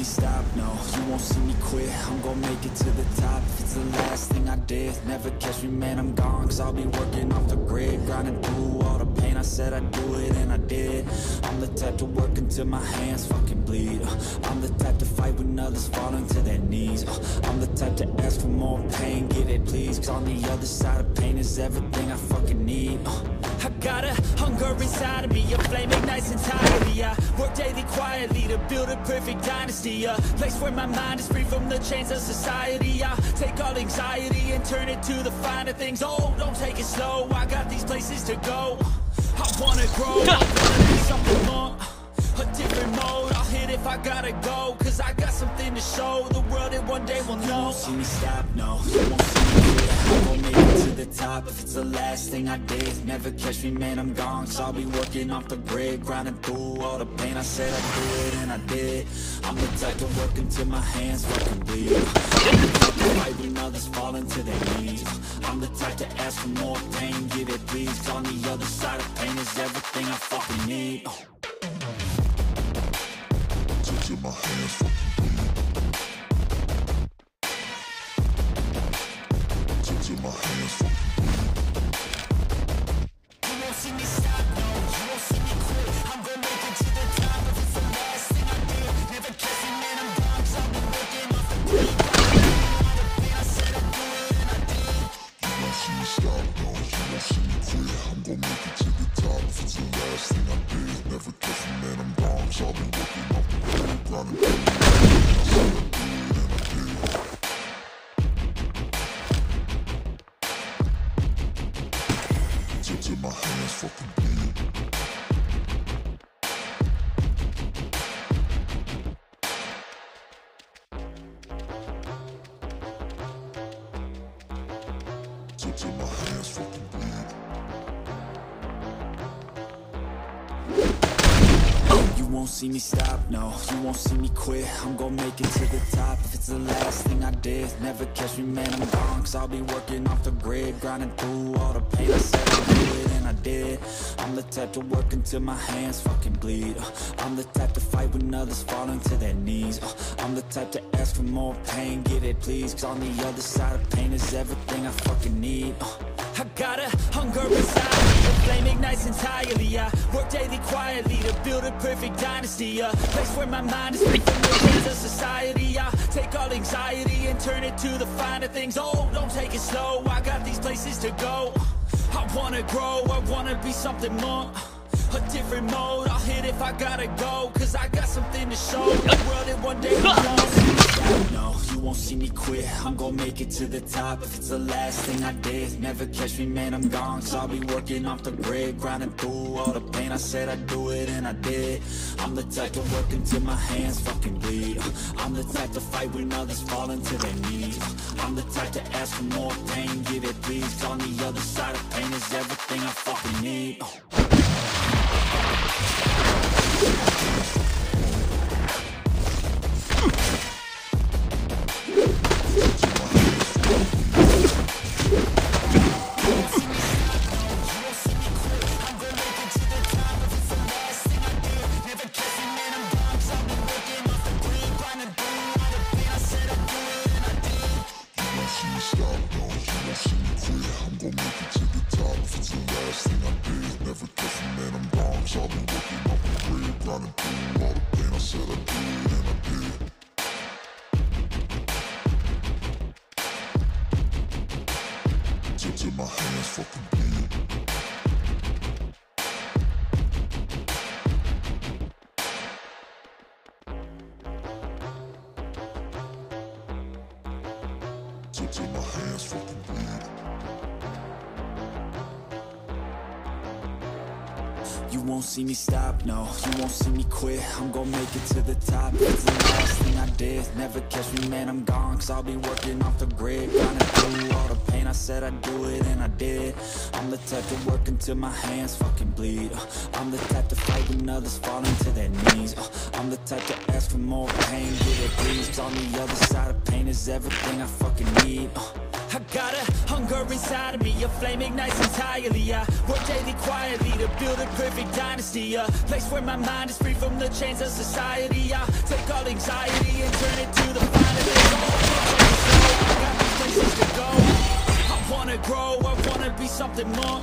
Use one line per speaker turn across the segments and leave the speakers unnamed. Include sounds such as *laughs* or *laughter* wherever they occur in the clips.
me stop, no. You won't see me quit, I'm gonna make it to the top. If it's the last thing I did Never catch me, man, I'm gone. Cause I'll be working off the grid Grinding through all the pain I said I'd do it and I did. I'm the type to work until my hands fucking bleed. I'm the type to fight when others falling to their knees. I'm the type to ask for more pain, get it please. Cause on the other side of pain is everything I fucking need. Uh, I got a hunger inside of me, a flame ignites entirely. I work daily quietly to build a perfect dynasty A place where my mind is free from the chains of society. I take all anxiety and turn it to the finer things. Oh, don't take it slow, I got these places to go I wanna grow, I wanna be something more. A different mode, I'll hit if I gotta go. Cause I got something to show. The world and one day will know. You won't see me stop, no, you won't see me quit I won't make it to the top if it's the last thing I did. Never catch me, man, I'm gone. So I'll be working off the grid Grinding through all the pain. I said I'd do it and I did. I'm the type to work until my hands fucking bleed. I'm the type to fight when others fall into their knees I'm the type to ask for more pain, give it please. On the other side of pain is everything I fucking need.
Till my hands
grid,
see me stop, no, you won't see me quit. I'm gonna make it to the top. If it's the last thing I did Never catch me, man, I'm gone. Cause
I'll be working off the grid Grinding through all the pain I said I'd do it and I did. I'm the type to work until my hands fucking bleed. I'm the type to fight when others fall into their knees. I'm the type to ask for more pain, get it please. Cause on the other side of pain is everything I fucking need. Uh, I got a hunger inside. A flame ignites entirely. I work daily quietly to build a perfect dynasty. A place where my mind is free from the of society. I take all anxiety and turn it to the finer things. Oh, don't take it slow, I got these places to go. I wanna grow, I wanna be something more. A different mode, I'll hit if I gotta go Cause I got something to show. The world and one day *laughs* No, you won't see me quit. I'm gonna make it to the top. If it's the last thing I did Never catch me, man, I'm gone. Cause I'll be working off the grid Grinding through all the pain. I said I'd do it and I did. I'm the type to work until my hands fucking bleed. I'm the type to fight when others fall into their knees. I'm the type to ask for more pain, give it please. On the other side of pain is everything I fucking need
I've been working off the grid, grinding through all the pain. I said I'd did.
Me stop, no, you won't see me quit. I'm gonna make it to the top, it's the last thing I did. Never catch me, man, I'm gone. Cause I'll be working off the grid. Grinding through all the pain. I said I'd do it and I did. I'm the type to work until my hands fucking bleed. I'm the type to fight when others fall into their knees. I'm the type to ask for more pain, get it please on the other side of pain is everything I fucking need. Uh, I got a hunger inside of me, a flame ignites entirely. I work daily quietly to build a perfect dynasty. A place where my mind is free from the chains of society. I take all anxiety and turn it to the. Oh, I got places to go. I wanna grow, I wanna be something more.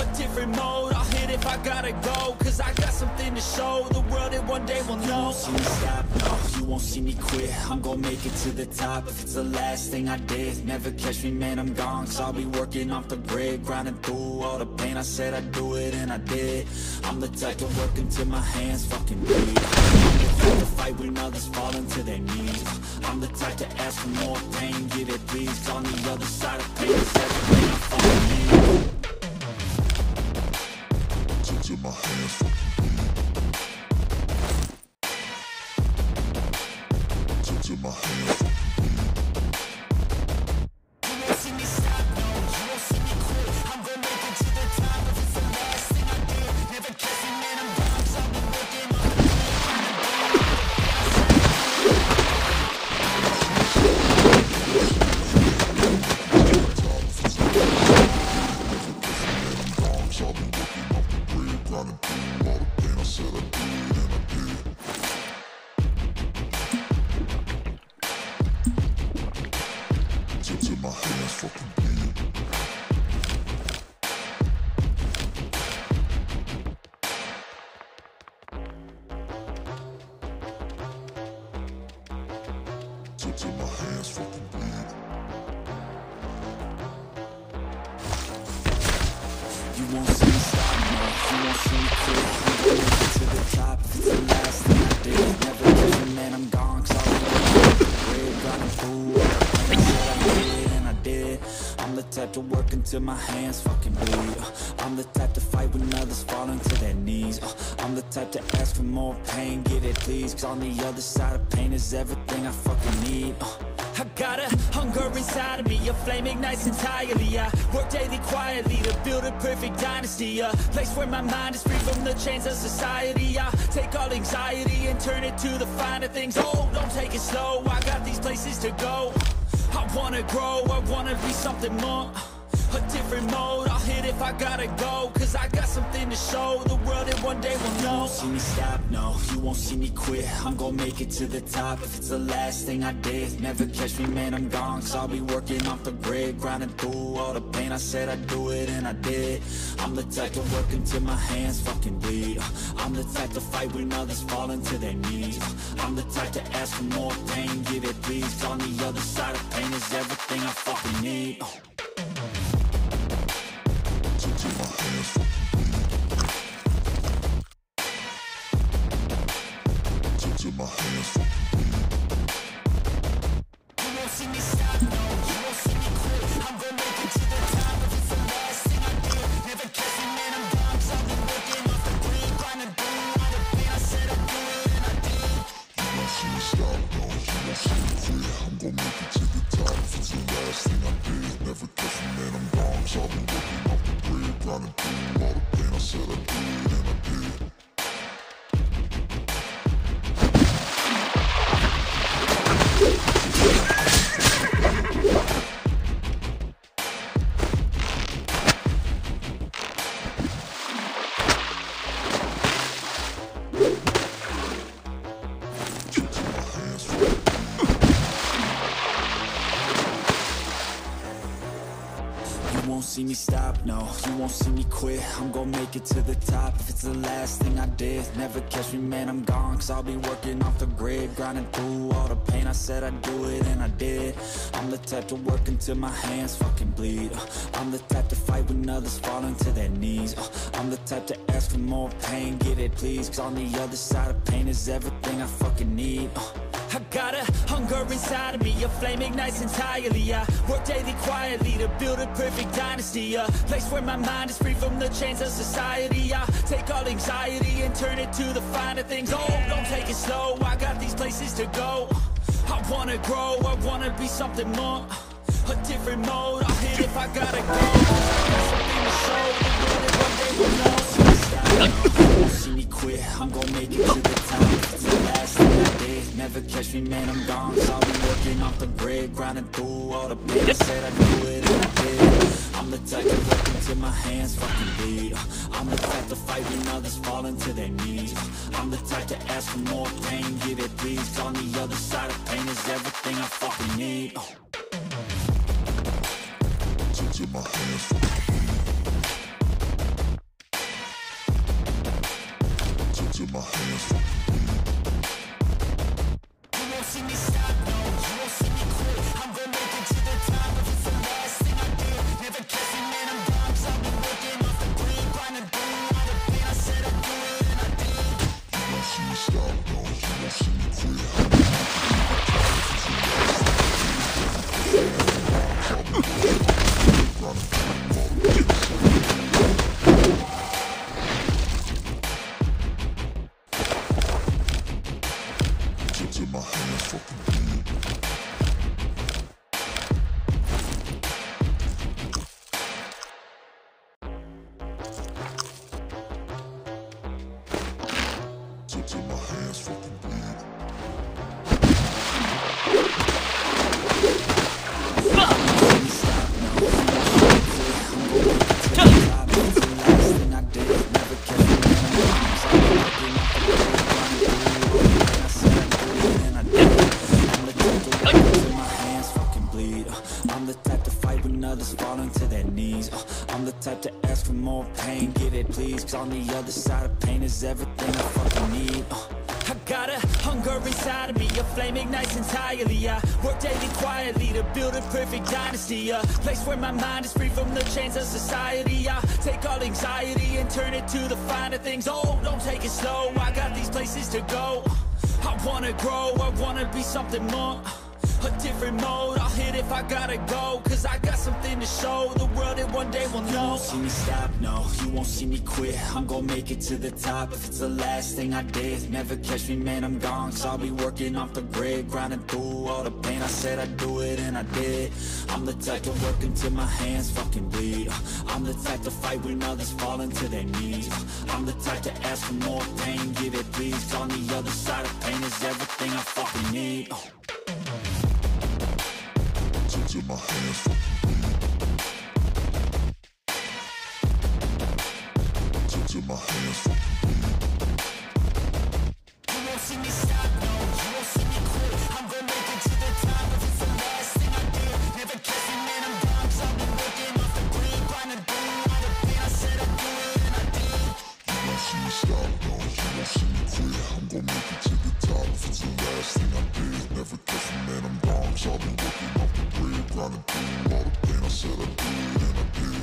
A different mode, I'll if I gotta go Cause I got something to show the world that one day will know. You won't see me stop, no, you won't see me quit. I'm gonna make it to the top if it's the last thing I did. Never catch me, man, I'm gone Cause I'll be working off the grid Grinding through all the pain, I said I'd do it and I did. I'm the type to work until my hands fucking bleed. I'm the type to fight when others fall into their knees. I'm the type to ask for more pain, give it please on the other side of pain my hands fucking bleed Uh, I'm the type to fight when others fall into their knees Uh, I'm the type to ask for more pain, give it please Cause on the other side of pain is everything I fucking need Uh, I got a hunger inside of me, a flame ignites entirely. I work daily quietly to build a perfect dynasty. A place where my mind is free from the chains of society. I take all anxiety and turn it to the finer things. Oh, don't take it slow, I got these places to go. I wanna grow, I wanna be something more. A different mode, I'll hit if I gotta go. Cause I got something to show. The world that one day will know. You won't see me stop, no, you won't see me quit. I'm gonna make it to the top. If it's the last thing I did Never catch me, man, I'm gone. Cause I'll be working off the grid Grinding through all the pain, I said I'd do it and I did. I'm the type to work until my hands fucking bleed. I'm the type to fight when others fall into their knees. I'm the type to ask for more pain, give it please. On the other side of pain is everything I fucking need
Till, You won't see me stop, no, you won't see me quit. I'm gonna make it to the top. If it's the last thing I did Never catch me, man, I'm gone.
Cause I'll be working off the grid Grinding through all the pain, I said I'd do it and I did. I'm the type to work until my hands fucking bleed. I'm the type to fight when others fall into their knees. I'm the type to ask for more pain, give it please. Cause on the other side of pain is everything I fucking need I got a hunger inside of me, a flame ignites entirely. I work daily quietly to build a perfect dynasty. A place where my mind is free from the chains of society. I take all anxiety and turn it to the finer things. Oh, don't take it slow, I got these places to go. I wanna grow, I wanna be something more. A different mode, I'll hit if I gotta go. Something to show the know See me quit I'm gonna make it to the top It's the last thing I did Never catch me, man, I'm gone So I'll be working off the grid Grinding through all the pain I said I'd do it and I did I'm the type to work until my hands fucking bleed I'm the type to fight when others fall into their knees I'm the type to ask for more pain Give it please On the other side of pain is everything I fucking need oh. Where my mind is free from the chains of society. I take all anxiety and turn it to the finer things. Oh, don't take it slow, I got these places to go. I wanna grow, I wanna be something more. A different mode, I'll hit if I gotta go. Cause I got something to show. The world that one day will know. You won't see me stop, no, you won't see me quit. I'm gonna make it to the top. If it's the last thing I did Never catch me, man, I'm gone. Cause I'll be working off the grid Grinding through all the pain, I said I'd do it and I did. I'm the type to work until my hands fucking bleed. I'm the type to fight when others fall into their knees. I'm the type to ask for more pain, give it please. On the other side of pain is everything I fucking need
Till my hands fucking bleed. Till my hands
stop, no, you see me quit. I'm gonna make it to the top if it's the last thing I did. Never me, man, I'm gone. Cause I've been working off the grid, grinding through all the pain. I said I'd do it and I did.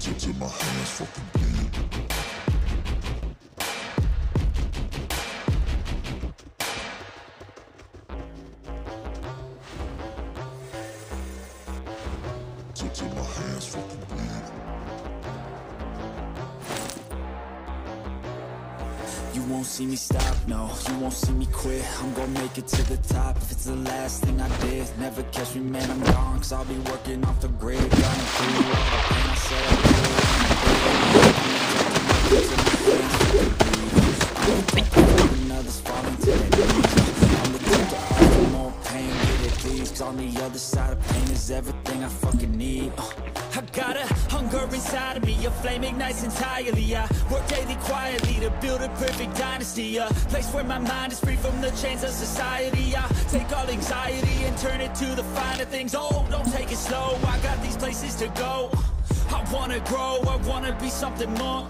Till till my hands fucking
You won't see me stop, no, you won't see me quit. I'm gonna make it to the top. If it's the last thing I did Never catch me, man, I'm gone. Cause I'll be working off the grid. I'd do I'm type to more pain, get it on the other side of pain is everything I fucking need. Uh, I got a hunger inside of me, a flame ignites entirely. I work daily quietly to build a perfect dynasty A place where my mind is free from the chains of society. I take all anxiety and turn it to the finer things. Oh, don't take it slow, I got these places to go. I wanna grow, I wanna be something more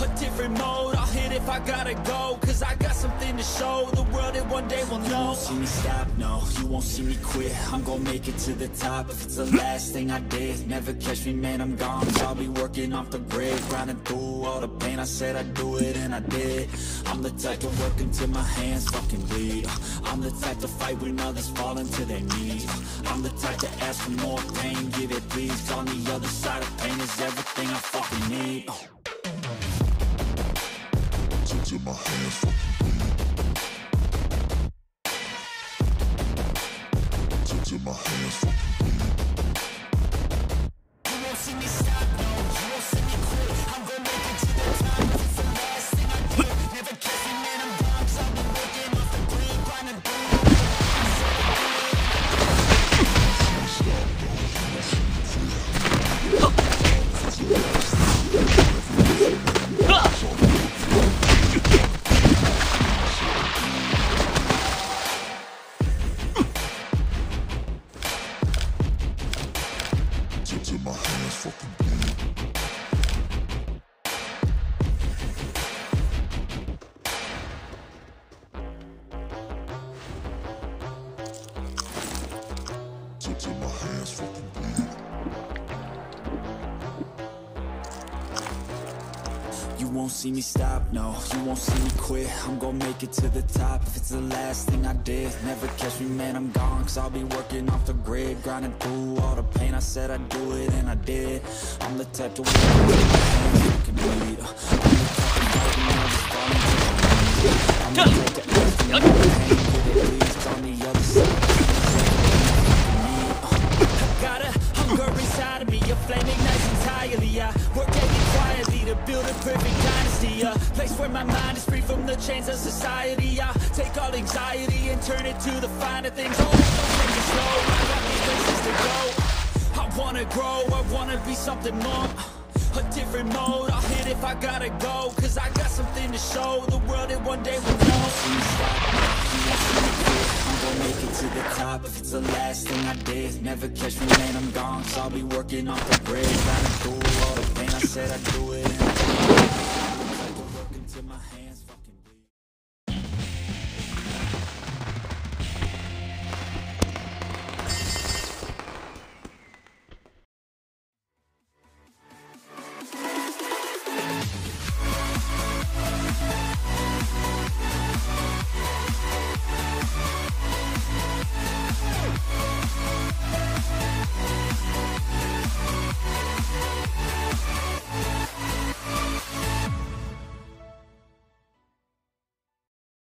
a different mode, I'll hit if I gotta go. Cause I got something to show the world that one day will know. You won't see me stop, no, you won't see me quit. I'm gonna make it to the top. If it's the last thing I did Never catch me, man, I'm gone. Cause I'll be working off the grid Grinding through all the pain, I said I'd do it and I did. I'm the type to work until my hands fucking bleed. I'm the type to fight when others fall into their knees. I'm the type to ask for more pain, give it please. On the other side of pain is everything I fucking need
Till my hands fucking bleed. Till till my hands fucking
won't see me stop, no. You won't see me quit, I'm gonna make it to the top. If it's the last thing I did, never catch me, man, I'm gone. Cause I'll be working off the grid Grinding through all the pain, I said I'd do it and I did. I'm the type to work I'm the type to. I'm the type to
to build a perfect dynasty. A place where my mind is free from the chains of society. I take all anxiety and turn it to the finer things. Oh, don't take it slow, I got these places to go. I wanna grow, I wanna be something more. A different mode, I'll hit if I gotta go. Cause I got something to show the world that one day will know.
I'm gonna make it to the top if it's the last thing I did. Never catch me, man, I'm gone. Cause I'll be working off the grid, grinding through all the pain. I said I'd do it, my hands,